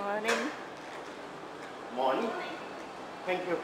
Morning. Morning. Thank you.